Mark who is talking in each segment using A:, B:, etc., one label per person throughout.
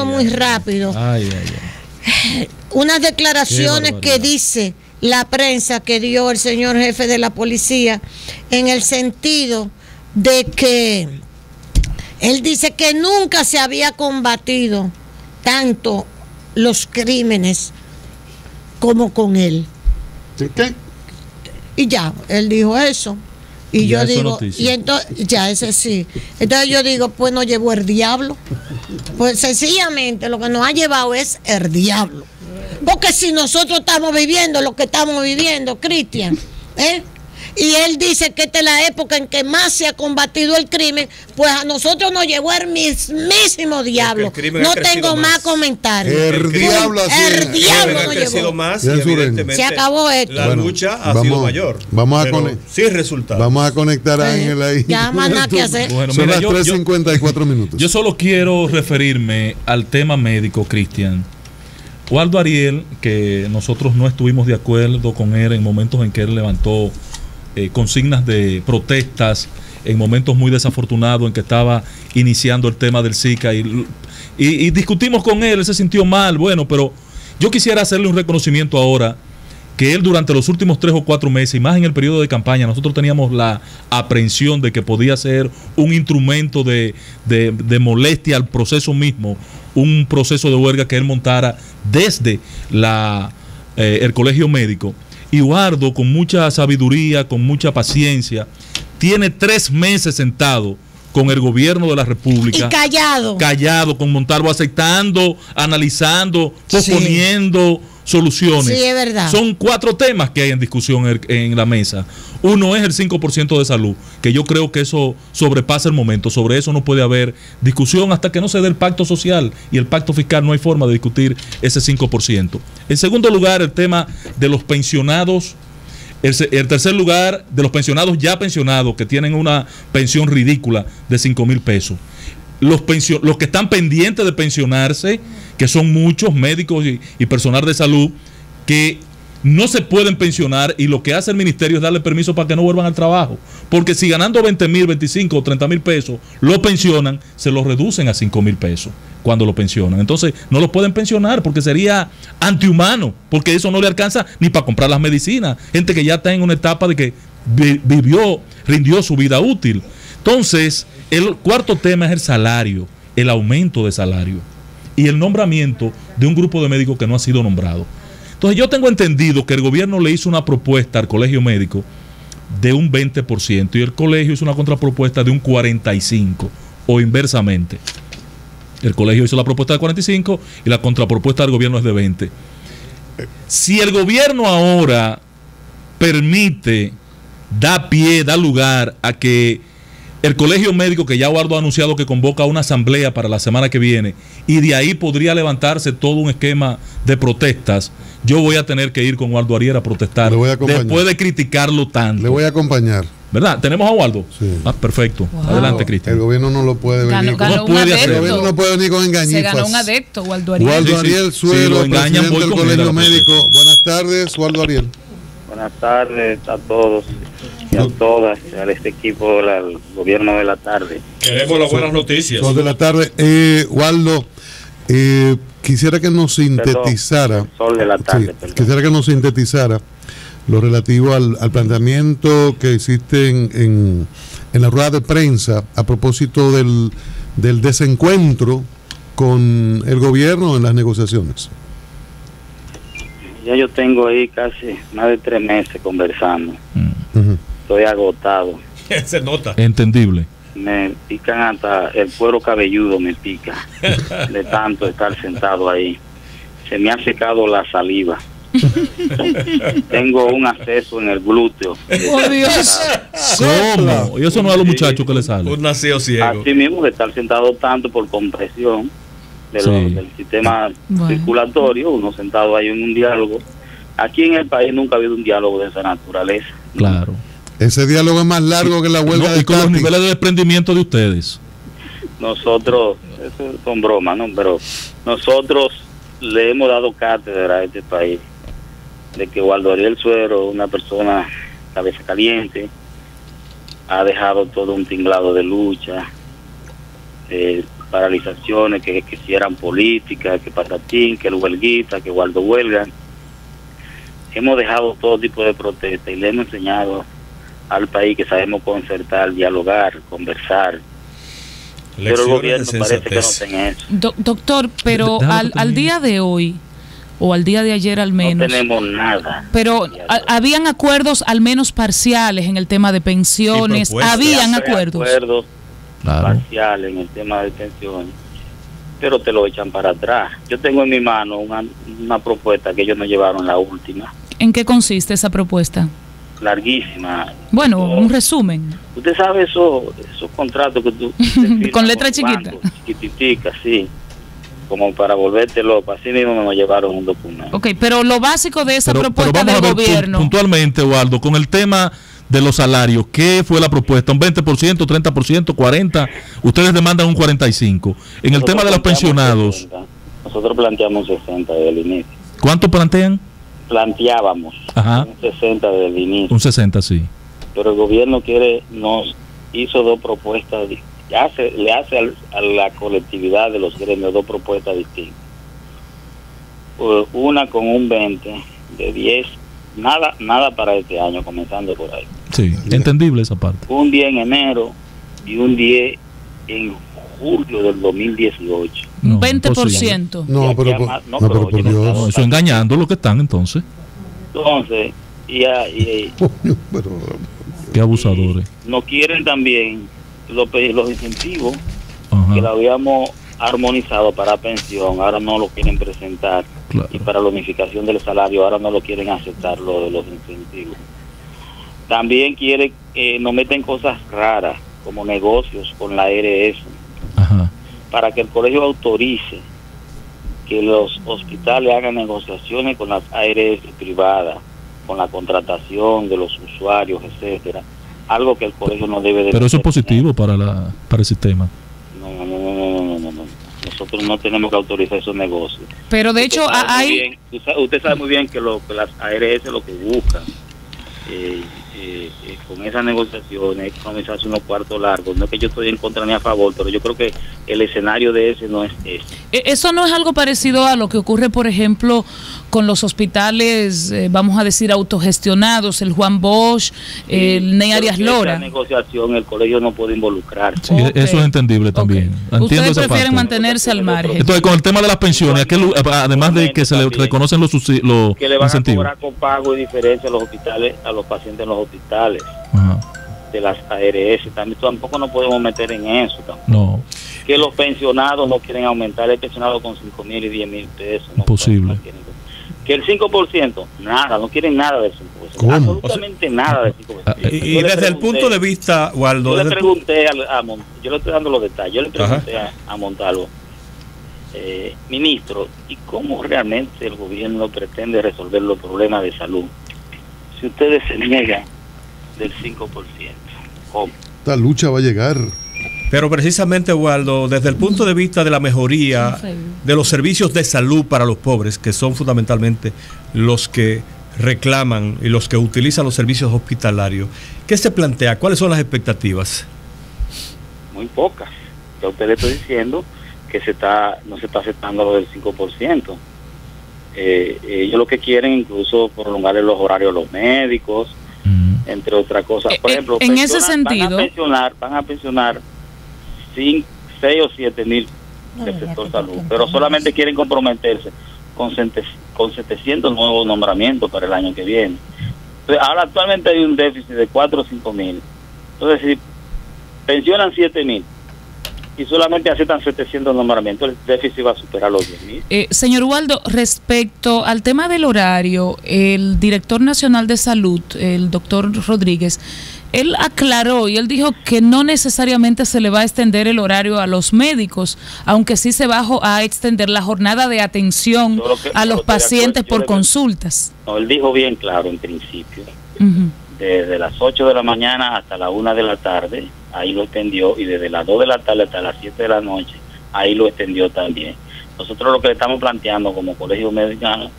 A: algo muy rápido.
B: Ay, ay, ay.
A: Unas declaraciones que dice la prensa que dio el señor jefe de la policía en el sentido de que él dice que nunca se había combatido tanto los crímenes como con él.
C: ¿Qué?
A: Y ya, él dijo eso. Y
B: Ya
A: yo digo,
B: noticia.
A: y entonces, ya ese sí. Entonces yo digo, pues nos llevó el diablo. Pues sencillamente lo que nos ha llevado es el diablo. Porque si nosotros estamos viviendo lo que estamos viviendo, Cristian, ¿eh? Y él dice que esta es la época en que más se ha combatido el crimen, pues a nosotros nos llevó el mismísimo diablo.
D: el
A: No tengo más
D: más.
A: comentarios.
C: El diablo así
A: El
C: es.
A: diablo nos llevó.
D: más y
A: Se acabó esto.
D: la
C: Bueno,
D: lucha ha
C: vamos-
D: sido mayor.
C: vamos a
D: pero
C: conect-
D: sin resultados.
C: Vamos a conectar a
A: Sí.
C: Ángel ahí.
A: Ya más nada que hacer.
B: Bueno,
C: Son
B: mira,
C: las
B: yo- yo-
C: 3.54 minutos.
B: Yo solo quiero referirme al tema médico, Cristian. Waldo Ariel, que nosotros no estuvimos de acuerdo con él en momentos en que él levantó eh, consignas de protestas, en momentos muy desafortunados en que estaba iniciando el tema del Zika y, y- discutimos con él, él se sintió mal, bueno, pero yo quisiera hacerle un reconocimiento ahora que él durante los últimos tres o cuatro meses, y más en el periodo de campaña, nosotros teníamos la aprehensión de que podía ser un instrumento de, de- de molestia al proceso mismo, un proceso de huelga que él montara desde la, eh, el colegio médico. Y con mucha sabiduría, con mucha paciencia, tiene tres meses sentado con el gobierno de la
A: Y
B: República
A: callado.
B: callado con Montalvo, aceptando, analizando,
A: Sí.
B: proponiendo soluciones.
A: Sí, es verdad.
B: Son cuatro temas que hay en discusión en, en la mesa. Uno es el 5% de salud, que yo creo que eso sobrepasa el momento. Sobre eso no puede haber discusión hasta que no se dé el pacto social y el pacto fiscal. No hay forma de discutir ese 5%. En segundo lugar, el tema de los pensionados el, tercer lugar de los pensionados ya pensionados que tienen una pensión ridícula de 5 mil pesos. Los, pensio- los que están pendientes de pensionarse, que son muchos médicos y, y personal de salud, que no se pueden pensionar y lo que hace el ministerio es darle permiso para que no vuelvan al trabajo. Porque si ganando 20 mil, 25 o 30 mil pesos lo pensionan, se lo reducen a 5 mil pesos cuando lo pensionan. Entonces no lo pueden pensionar porque sería antihumano, porque eso no le alcanza ni para comprar las medicinas. Gente que ya está en una etapa de que vi- vivió, rindió su vida útil. Entonces, el cuarto tema es el salario, el aumento de salario y el nombramiento de un grupo de médicos que no ha sido nombrado. Entonces yo tengo entendido que el gobierno le hizo una propuesta al colegio médico de un 20% y el colegio hizo una contrapropuesta de un 45% o inversamente. El colegio hizo la propuesta de 45 y la contrapropuesta del gobierno es de 20. Si el gobierno ahora permite, da pie, da lugar a que el colegio médico, que ya Guardo ha anunciado que convoca una asamblea para la semana que viene, y de ahí podría levantarse todo un esquema de protestas, yo voy a tener que ir con Waldo Ariel a protestar
C: Le voy a acompañar.
B: después de criticarlo tanto.
C: Le voy a acompañar.
B: ¿Verdad? ¿Tenemos a Waldo?
C: Sí.
B: Ah, perfecto. Adelante, Cristian.
C: El gobierno no lo puede venir.
E: Ganó, ganó
B: ¿Cómo
E: un
B: puede hacer?
C: el gobierno no puede venir con
E: Se
C: engañifas.
E: ganó un adepto, Waldo Ariel.
C: Waldo
B: Sí, sí.
C: Ariel
B: Si
C: Suero,
B: lo engañan,
C: presidente del Colegio Médico. Buenas tardes, Waldo Ariel.
F: Buenas tardes a todos a todas, a este equipo del gobierno de la tarde.
D: Queremos las buenas noticias.
C: Dos de la tarde. Eh, Waldo, eh, quisiera que nos sintetizara.
F: Sol de la tarde,
C: Sí,
F: perdón.
C: quisiera que nos sintetizara lo relativo al, al planteamiento que existe en, en, en la rueda de prensa a propósito del, del desencuentro con el gobierno en las negociaciones.
F: Ya yo tengo ahí casi más de tres meses conversando.
C: Ujú.
F: Estoy agotado.
D: Se nota.
B: Entendible.
F: Me pican hasta el cuero cabelludo, me pica de tanto estar sentado ahí. Se me ha secado la saliva. Tengo un acceso en el glúteo.
E: Oh, Dios.
B: ¿Cómo? Y eso no es a los muchachos que le sale.
D: Un nacido ciego.
F: Así mismo de estar sentado tanto por compresión de lo-
B: Sí.
F: del sistema
E: Bueno.
F: circulatorio, uno sentado ahí en un diálogo. Aquí en el país nunca ha habido un diálogo de esa naturaleza.
B: Claro.
C: Ese diálogo es más largo que la huelga
B: No,
C: de
B: y con los niveles de desprendimiento de ustedes.
F: Nosotros, eso son bromas, ¿no? Pero nosotros le hemos dado cátedra a este país de que Waldo Ariel Suero, una persona cabeza caliente, ha dejado todo un tinglado de lucha, eh, paralizaciones que, que si eran políticas, que patatín, que el huelguita, que Waldo huelga. Hemos dejado todo tipo de protesta y le hemos enseñado al país que sabemos concertar, dialogar, conversar. Pero el gobierno
D: de
F: parece que no tiene eso.
E: Do- doctor, pero al, al día de hoy, o al día de ayer al
F: No
E: menos,
F: tenemos nada.
E: pero a- habían acuerdos al menos parciales en el tema de pensiones, habían acuerdos.
F: acuerdos
B: Claro.
F: parciales en el tema de pensiones, pero te lo echan para atrás. Yo tengo en mi mano una, una propuesta que ellos no llevaron la última,
E: ¿En qué consiste esa propuesta?
F: Larguísima.
E: Bueno, un resumen.
F: Usted sabe eso, esos contratos que tú
E: Con letra chiquita.
F: chiquititica, sí, como para volverte loco. Así mismo nos llevaron un documento.
E: Ok, pero lo básico de esa
B: Pero, pero
E: propuesta
B: a
E: del
B: ver
E: gobierno.
B: puntualmente, Waldo, con el tema de los salarios, ¿qué fue la propuesta? ¿Un 20%, 30%, 40%? Ustedes demandan un 45%. En el
F: Nosotros
B: tema de los pensionados,
F: 60. Nosotros planteamos 60 desde el inicio.
B: ¿cuánto plantean?
F: Planteábamos
B: Ajá.
F: un 60 desde el inicio.
B: Un 60, sí.
F: pero el gobierno quiere nos hizo dos propuestas hace, le hace al- a la colectividad de los gremios dos propuestas distintas Uh, una con un 20 de 10 nada nada para este año comenzando por ahí
B: Sí, entendible esa parte.
F: un 10 en enero y un 10 en julio del 2018
B: No,
E: un 20%.
F: Y
C: No, pero,
F: más- no,
C: no,
F: pero
C: pero por Dios.
B: No, eso engañando lo que están entonces.
F: entonces y, a- y-
C: Coño, pero-
B: Qué abusadores.
F: no quieren también los, los incentivos
B: Ajá,
F: que lo habíamos armonizado para pensión, ahora no lo quieren presentar
B: claro.
F: y para la unificación del salario, ahora no lo quieren aceptar lo de los incentivos. También quiere, eh, nos meten cosas raras como negocios con la ARS
B: Ajá.
F: Para que el colegio autorice que los hospitales hagan negociaciones con las ARS privadas, con la contratación de los usuarios, etcétera. Algo que el colegio no debe de
B: Pero eso es positivo para, la, para el sistema.
F: No, no, no, no, no, no, no, no. Nosotros no tenemos que autorizar esos negocios.
E: Pero de hecho
F: Usted
E: hay...
F: bien- usted sabe- usted sabe muy bien que, lo, que las ARS lo que buscan eh, eh, eh, con esas negociaciones es economizarse unos cuartos largos. No es que yo estoy en contra ni a favor, pero yo creo que el escenario de ese no es ese.
E: E- Eso no es algo parecido a lo que ocurre, por ejemplo, con los hospitales, eh, vamos a decir, autogestionados, el Juan Bosch, el Ney Arias
F: que esa
E: Lora.
F: negociación el colegio no puede involucrarse.
B: Sí. Eso es entendible también.
E: Ok.
B: Entiendo
E: Ustedes prefieren
B: parte.
E: mantenerse al margen.
B: Entonces, con el tema de las pensiones, ¿a lu- además de que se le reconocen los, los
F: Que le van a
B: incentivos.
F: cobrar con pago y diferencia a los hospitales, a los pacientes en los hospitales
B: Ajá.
F: de las ARS. También tampoco nos podemos meter en eso. tampoco.
B: No,
F: que los pensionados no quieren aumentar el pensionado con 5 mil y 10 mil pesos.
B: Imposible.
F: no quieren. Que el 5%, nada, no quieren nada del 5%.
C: ¿Cómo?
F: Absolutamente nada del 5%.
B: Ah,
D: Y,
F: Yo
D: y
F: le
D: desde el punto de vista, Waldo,
F: Yo le
D: el
F: pregunté al- a, Mon- yo le estoy dando los detalles, yo le pregunté a, a Montalvo, eh, ministro, ¿y cómo realmente el gobierno pretende resolver los problemas de salud si ustedes se niegan del 5%? ¿Cómo?
C: Esta lucha va a llegar.
D: Pero precisamente, Waldo, desde el punto de vista de la mejoría de los servicios de salud para los pobres, que son fundamentalmente los que reclaman y los que utilizan los servicios hospitalarios, ¿qué se plantea? ¿Cuáles son las expectativas?
F: muy pocas. Ya usted le estoy diciendo que se está no se está aceptando lo del 5%. Eh, ellos lo que quieren incluso prolongarle los horarios a los médicos,
B: Mm.
F: entre otras cosas.
E: Eh,
F: Por
E: eh,
F: ejemplo,
E: en ese sentido-
F: van a pensionar, van a pensionar 6 o 7 mil del sector salud, pero solamente quieren comprometerse con, con 700 nuevos nombramientos para el año que viene. Entonces, ahora actualmente hay un déficit de 4 o 5 mil. Entonces, si pensionan 7 mil y solamente aceptan 700 nombramientos, el déficit va a superar los 10 mil.
E: Eh, señor Waldo, respecto al tema del horario, el director nacional de salud, el doctor Rodríguez, él aclaró y él dijo que no necesariamente se le va a extender el horario a los médicos, aunque sí se va a extender la jornada de atención
F: Yo lo que-
E: a los pacientes por consultas.
F: No, él dijo bien claro en principio, desde las 8 de la mañana hasta la 1 de la tarde, ahí lo extendió, y desde las 2 de la tarde hasta las 7 de la noche, ahí lo extendió también. Nosotros lo que le estamos planteando como colegio mexicano,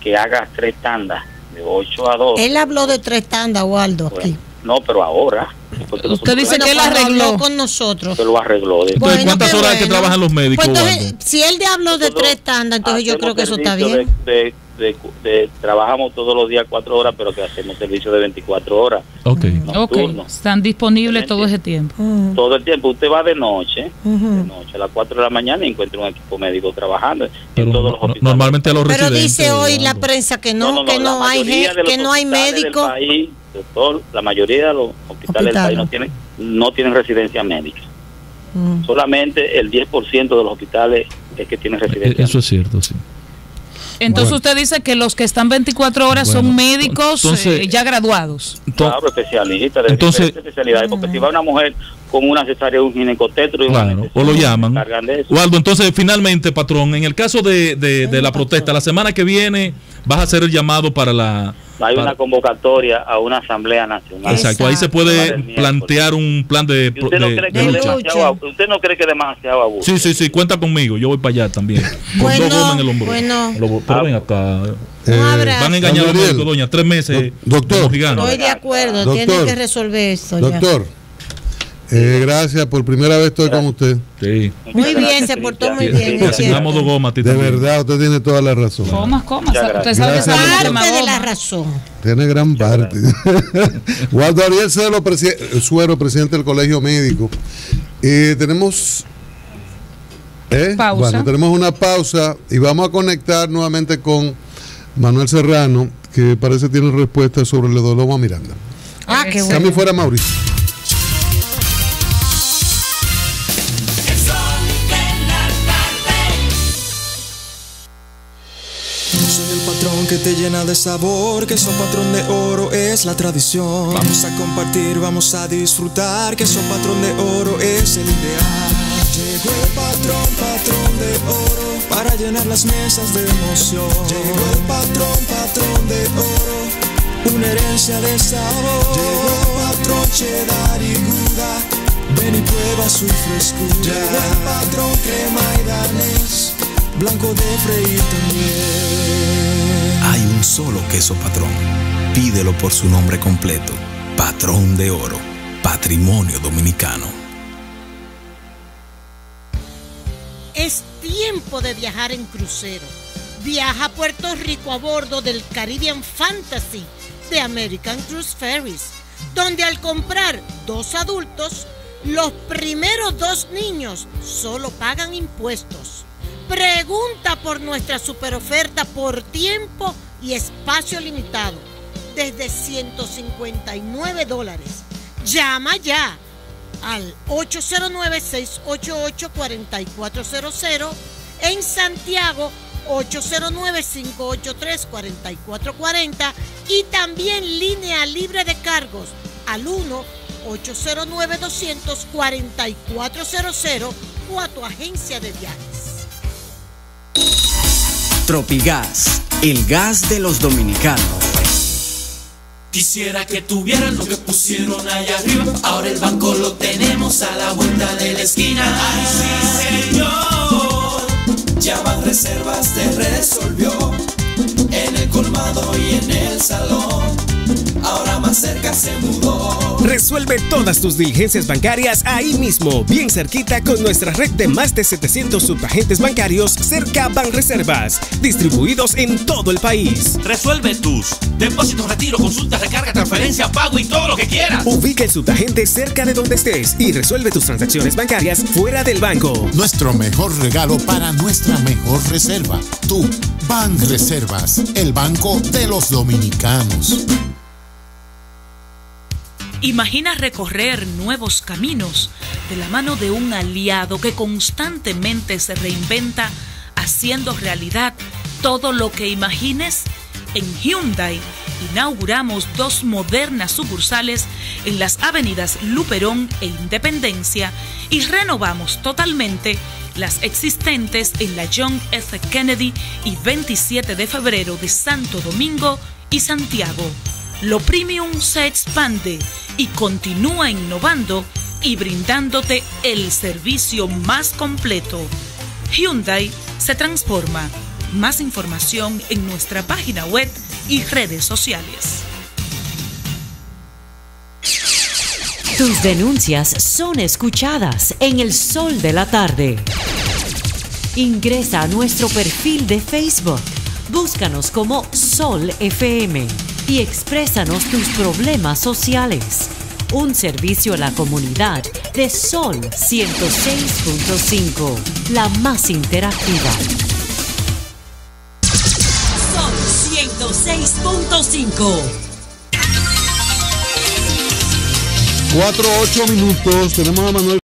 F: que haga tres tandas, de 8 a 2.
A: Él habló de tres tandas, Waldo, aquí.
F: Bueno, no, pero ahora, que
E: Usted dice
A: Bueno,
E: que él arregló.
A: con nosotros.
F: Se lo arregló. De-
B: Entonces,
A: Bueno,
B: ¿cuántas horas hay que
A: bueno.
B: trabajan los médicos,
A: Pues entonces, si él le habló de
F: Nosotros
A: tres tandas, entonces yo creo que eso está bien.
F: De, de- de- de- trabajamos todos los días cuatro horas, pero que hacemos servicio de 24 horas.
B: Ok.
E: Ok,
F: nocturno.
E: están disponibles todo ese tiempo.
A: Ujú,
F: Todo el tiempo. Usted va de noche, de
A: ujú.
F: noche a las 4 de la mañana y encuentra un equipo médico trabajando
B: Pero
F: en todos
B: no-
F: los
B: no-
F: hospitales.
B: normalmente a los
A: Pero
B: residentes.
A: dice hoy la prensa que no, que no hay
F: mayoría
A: gen-
F: de los
A: que no hay médicos.
F: país, doctor, la mayoría de los hospitales del país no tienen, no tienen residencia médica.
A: Mm.
F: Solamente el 10% de los hospitales es que tienen
B: Eh,
F: residencia
B: Eso es cierto, sí.
E: Entonces
C: Bueno.
E: usted dice que los que están 24 horas son médicos
B: entonces-
E: eh, ya graduados.
F: Claro, especialistas de
B: Entonces-
F: especialidades, porque si va una mujer con una cesárea, un ginecotetro y
B: Claro, o lo llaman. Waldo, entonces finalmente, patrón, en el caso de, de- de la protesta, la semana que viene vas a hacer el llamado para la...
F: Hay
B: para-
F: una convocatoria a una asamblea nacional.
B: Exacto, ahí se
A: Exacto.
B: puede plantear un plan de,
F: ¿Y usted, no
B: de-
F: cree
B: de
F: que es
B: lucha.
F: usted no cree que es demasiado abuso?
B: Sí, sí, sí, cuenta conmigo, yo voy para allá también. Con
A: Bueno,
B: dos gomas en el hombro.
A: bueno.
B: Lo- pero
F: Ah.
B: ven acá.
C: Eh.
B: Van a engañar a doña, tres meses.
C: Do- doctor.
A: Estoy de acuerdo,
C: Doctor.
A: tiene que resolver esto ya.
C: Eh, gracias. Por primera vez estoy con usted.
B: Sí.
A: Muy bien, se portó muy bien.
B: Te
A: es
B: asignamos dos gomas
C: De verdad, usted tiene toda la razón.
E: Comas, comas. Usted sabe que
C: Gracias,
A: Parte de la razón.
C: Tiene gran parte. Waldo Ariel Celo, presi- Suero, presidente del Colegio Médico. Eh, tenemos. ¿eh?
E: Pausa.
C: Bueno, tenemos una pausa y vamos a conectar nuevamente con Manuel Serrano, que parece tiene respuesta sobre el Loma Miranda.
A: Ah, qué bueno.
C: Cambio fuera Mauricio.
G: Que te llena de sabor, que soy patrón de oro es la tradición. Vamos a compartir, vamos a disfrutar, que soy patrón de oro es el ideal. Llegó el patrón, patrón de oro, para llenar las mesas de emoción. Llegó el patrón, patrón de oro, una herencia de sabor. Llegó el patrón cheddar y gouda, ven y prueba su frescura. Llegó el patrón crema y danés, blanco de freír también.
H: Hay un solo queso patrón. Pídelo por su nombre completo. Patrón de oro. Patrimonio dominicano.
A: Es tiempo de viajar en crucero. Viaja a Puerto Rico a bordo del Caribbean Fantasy de American Cruise Ferries, donde al comprar dos adultos, los primeros dos niños solo pagan impuestos. Pregunta por nuestra super oferta por tiempo y espacio limitado, desde 159 dólares. Llama ya al 809-688-4400 en Santiago 809-583-4440 y también línea libre de cargos al 1-809-200-4400 o a tu agencia de viajes.
I: Tropigas, el gas de los dominicanos.
J: Quisiera que tuvieran lo que pusieron allá arriba. Ahora el banco lo tenemos a la vuelta de la esquina. Ay, sí, señor. Ya van reservas te resolvió. En el colmado y en el salón. Ahora más cerca se mudó.
K: Resuelve todas tus diligencias bancarias ahí mismo, bien cerquita con nuestra red de más de 700 subagentes bancarios cerca Banreservas, distribuidos en todo el país.
J: Resuelve tus depósitos, retiro, consulta, recarga, transferencia, pago y todo lo que quieras.
K: Ubica el subagente cerca de donde estés y resuelve tus transacciones bancarias fuera del banco.
L: Nuestro mejor regalo para nuestra mejor reserva. Tú, Ban Reservas, el banco de los dominicanos.
M: Imagina recorrer nuevos caminos de la mano de un aliado que constantemente se reinventa haciendo realidad todo lo que imagines. En Hyundai inauguramos dos modernas sucursales en las avenidas Luperón e Independencia y renovamos totalmente las existentes en la John F. Kennedy y 27 de febrero de Santo Domingo y Santiago. Lo premium se expande y continúa innovando y brindándote el servicio más completo. Hyundai se transforma. Más información en nuestra página web y redes sociales.
N: Tus denuncias son escuchadas en el sol de la tarde. Ingresa a nuestro perfil de Facebook. Búscanos como Sol FM y exprésanos tus problemas sociales. Un servicio a la comunidad de Sol 106.5, la más interactiva.
O: Sol 106.5.
C: 4 8 minutos. Tenemos a Manuel